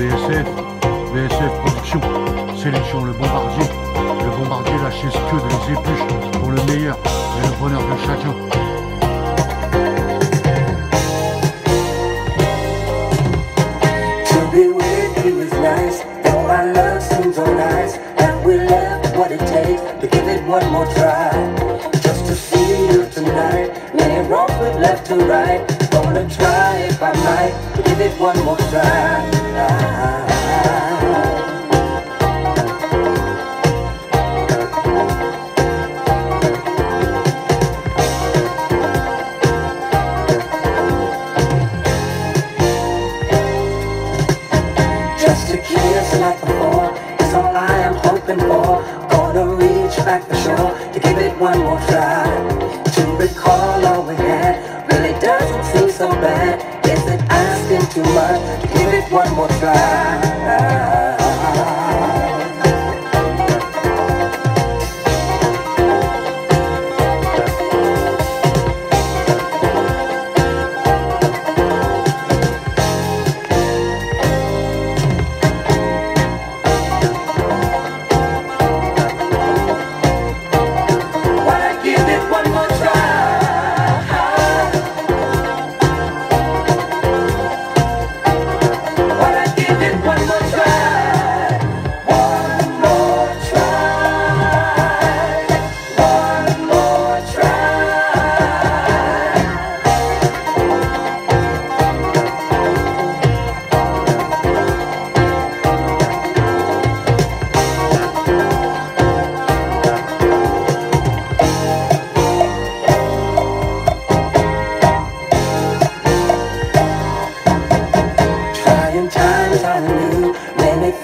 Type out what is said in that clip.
BSF, BSF Production, sélection le bombardier. Le bombardier lâche ce que des épluches pour le meilleur et le bonheur de chacun. Tonight, many wrongs we've left to right. Gonna try if I might, give it one more try. Just a kiss like before is all I am hoping for. Gonna reach back for sure to give it one more try. Recall all we had really doesn't seem so bad. Is it asking too much give it one more try?